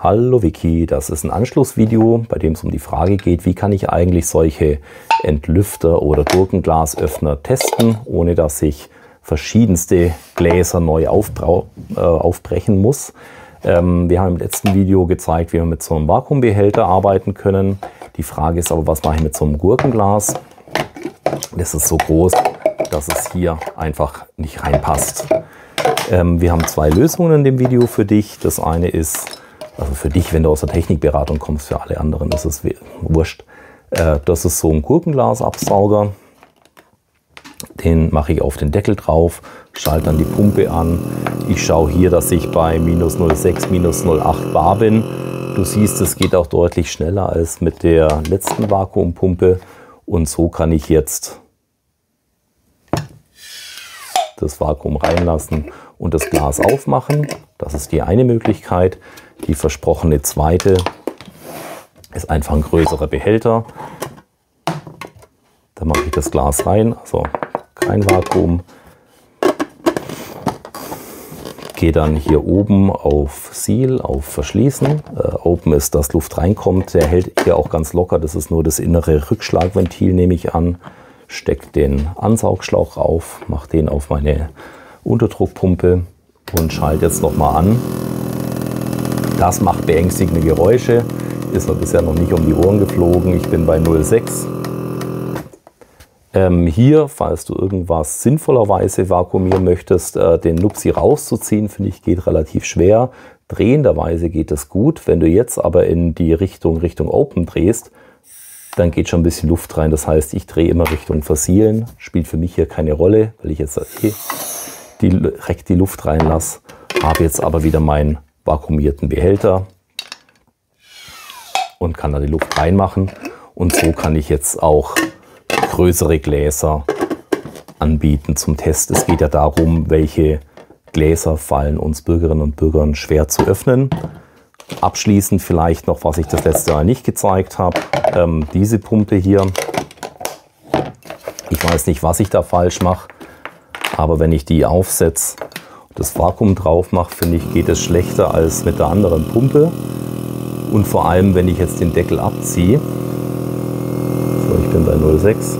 Hallo Vicky, das ist ein Anschlussvideo, bei dem es um die Frage geht, wie kann ich eigentlich solche Entlüfter oder Gurkenglasöffner testen, ohne dass ich verschiedenste Gläser neu äh, aufbrechen muss. Ähm, wir haben im letzten Video gezeigt, wie wir mit so einem Vakuumbehälter arbeiten können. Die Frage ist aber, was mache ich mit so einem Gurkenglas? Das ist so groß, dass es hier einfach nicht reinpasst. Ähm, wir haben zwei Lösungen in dem Video für dich. Das eine ist also für dich, wenn du aus der Technikberatung kommst, für alle anderen ist es wurscht. Äh, das ist so ein Gurkenglasabsauger. Den mache ich auf den Deckel drauf, schalte dann die Pumpe an. Ich schaue hier, dass ich bei minus 0,6, minus 0,8 bar bin. Du siehst, es geht auch deutlich schneller als mit der letzten Vakuumpumpe. Und so kann ich jetzt das Vakuum reinlassen und das Glas aufmachen. Das ist die eine Möglichkeit. Die versprochene zweite ist einfach ein größerer Behälter. Da mache ich das Glas rein, also kein Vakuum. Gehe dann hier oben auf Seal, auf Verschließen. Äh, open ist, dass Luft reinkommt. Der hält hier auch ganz locker. Das ist nur das innere Rückschlagventil, nehme ich an. Stecke den Ansaugschlauch auf, mache den auf meine Unterdruckpumpe und schalte jetzt nochmal an. Das macht beängstigende Geräusche, ist mir bisher noch nicht um die Ohren geflogen. Ich bin bei 0,6. Ähm, hier, falls du irgendwas sinnvollerweise vakuumieren möchtest, äh, den Nupsi rauszuziehen, finde ich, geht relativ schwer. Drehenderweise geht es gut. Wenn du jetzt aber in die Richtung Richtung Open drehst, dann geht schon ein bisschen Luft rein. Das heißt, ich drehe immer Richtung Versielen. Spielt für mich hier keine Rolle, weil ich jetzt eh direkt die Luft reinlasse. Habe jetzt aber wieder mein vakuumierten Behälter und kann da die Luft reinmachen. Und so kann ich jetzt auch größere Gläser anbieten zum Test. Es geht ja darum, welche Gläser fallen uns Bürgerinnen und Bürgern schwer zu öffnen. Abschließend vielleicht noch, was ich das letzte Mal nicht gezeigt habe. Ähm, diese Pumpe hier. Ich weiß nicht, was ich da falsch mache, aber wenn ich die aufsetze, das Vakuum drauf mache, finde ich, geht es schlechter als mit der anderen Pumpe. Und vor allem, wenn ich jetzt den Deckel abziehe, so, ich bin bei 0,6,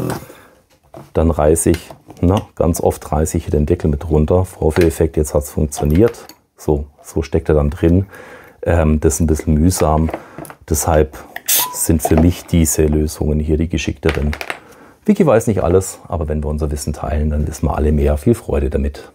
dann reiße ich, na, ganz oft reiße ich hier den Deckel mit runter. Vorführeffekt, jetzt hat es funktioniert. So, so steckt er dann drin. Ähm, das ist ein bisschen mühsam. Deshalb sind für mich diese Lösungen hier die geschickteren. Wiki weiß nicht alles, aber wenn wir unser Wissen teilen, dann wissen wir alle mehr. Viel Freude damit.